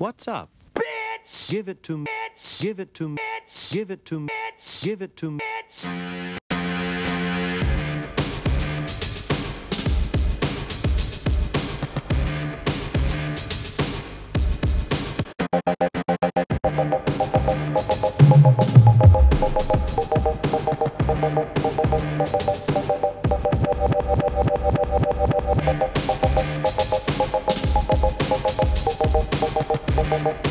What's up? Bitch! Give it to me. Give it to me. Give it to me. Give it to me. Thank